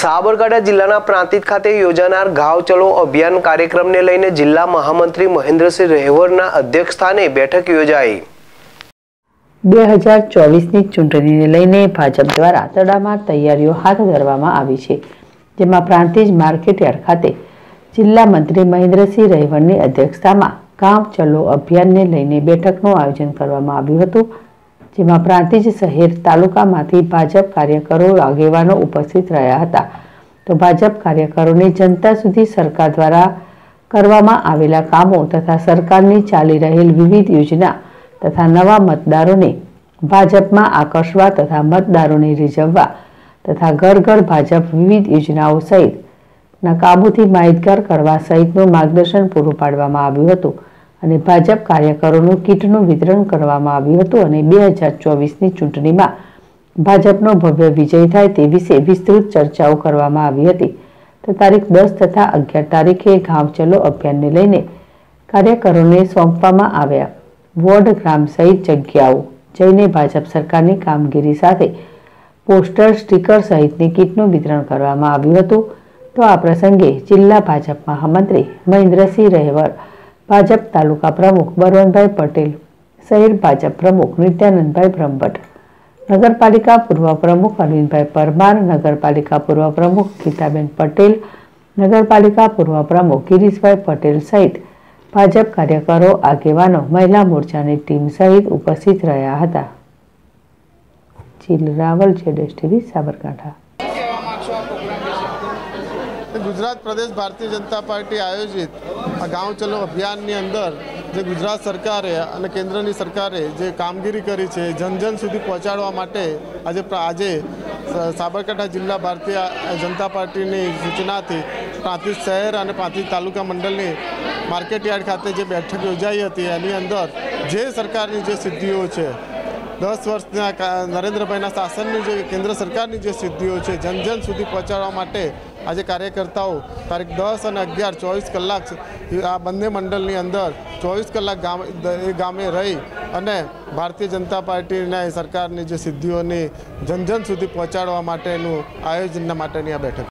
સાબરકાંઠા જિલ્લાના પ્રાંતિજ ખાતે યોજાનાર ગાવ ચલો અભિયાન કાર્યક્રમને લઈને જિલ્લા મહામંત્રી મહેન્દ્રસિંહ રહેવરના અધ્યક્ષસ્થાને બેઠક યોજાઈ. બે હજાર ચોવીસની ચૂંટણીને લઈને ભાજપ દ્વારા તડામાર તૈયારીઓ હાથ ધરવામાં આવી છે, જેમાં પ્રાંતિજ માર્કેટયાર્ડ ખાતે જિલ્લા મંત્રી મહેન્દ્રસિંહ રહેવરની અધ્યક્ષતામાં ગામ ચલો અભિયાનને લઈને બેઠકનું આયોજન કરવામાં આવ્યું હતું. જેમાં પ્રાંતિજ શહેર તાલુકામાંથી ભાજપ કાર્યકરો આગેવાનો ઉપસ્થિત રહ્યા હતા. તો ભાજપ કાર્યકરોને જનતા સુધી સરકાર દ્વારા કરવામાં આવેલા કામો તથા સરકારની ચાલી રહેલ વિવિધ યોજના તથા નવા મતદારોને ભાજપમાં આકર્ષવા તથા મતદારોને રીઝવવા તથા ઘર ઘર ભાજપ વિવિધ યોજનાઓ સહિતના કાબૂથી માહિતગાર કરવા સહિતનું માર્ગદર્શન પૂરું પાડવામાં આવ્યું હતું. અને ભાજપ કાર્યકરોનું કીટનું વિતરણ કરવામાં આવ્યું હતું અને બે હજાર ચોવીસની ચૂંટણીમાં ભાજપનો ભવ્ય વિજય થાય તે વિશે વિસ્તૃત ચર્ચાઓ કરવામાં આવી હતી. તો તારીખ દસ તથા અગિયાર તારીખે ગામ ચલો અભિયાનને લઈને કાર્યકરોને સોંપવામાં આવ્યા. વોર્ડ, ગ્રામ સહિત જગ્યાઓ જઈને ભાજપ સરકારની કામગીરી સાથે પોસ્ટર, સ્ટીકર સહિતની કીટનું વિતરણ કરવામાં આવ્યું હતું. તો આ પ્રસંગે જિલ્લા ભાજપ મહામંત્રી મહેન્દ્રસિંહ રહેવર ભાજપ તાલુકા પ્રમુખ બળવંતભાઈ પટેલ, શહેર ભાજપ પ્રમુખ નિત્યાનંદભાઈ બ્રહ્મભટ્ટ, નગરપાલિકા પૂર્વ પ્રમુખ અરવિંદભાઈ પરમાર, નગરપાલિકા પૂર્વ પ્રમુખ ગીતાબેન પટેલ, નગરપાલિકા પૂર્વ પ્રમુખ ગિરીશભાઈ પટેલ સહિત ભાજપ કાર્યકરો, આગેવાનો, મહિલા મોરચાની ટીમ સહિત ઉપસ્થિત રહ્યા હતા. ચીલ રાવલ છે સાબરકાંઠા. ગુજરાત પ્રદેશ ભારતીય જનતા પાર્ટી આયોજિત આ ગાંવ ચલો અભિયાનની અંદર જે ગુજરાત સરકારે અને કેન્દ્રની સરકારે જે કામગીરી કરી છે, જન જન સુધી પહોંચાડવા માટે આજે આજે સાબરકાંઠા જિલ્લા ભારતીય જનતા પાર્ટીની સૂચનાથી પાંત્રીસ શહેર અને પાંત્રીસ તાલુકા મંડળની માર્કેટયાર્ડ ખાતે જે બેઠક યોજાઈ હતી, એની અંદર જે સરકારની જે સિદ્ધિઓ છે દસ વર્ષના નરેન્દ્રભાઈના શાસનની જે કેન્દ્ર સરકારની જે સિદ્ધિઓ છે, જન જન સુધી પહોંચાડવા માટે આજે કાર્યકર્તાઓ તારીખ દસ અને અગિયાર ચોવીસ કલાક આ બંને મંડળની અંદર ચોવીસ કલાક ગામ, એ ગામે રહી અને ભારતીય જનતા પાર્ટીના સરકારની જે સિદ્ધિઓની જન જન સુધી પહોંચાડવા માટેનું આયોજનના માટેની આ બેઠક.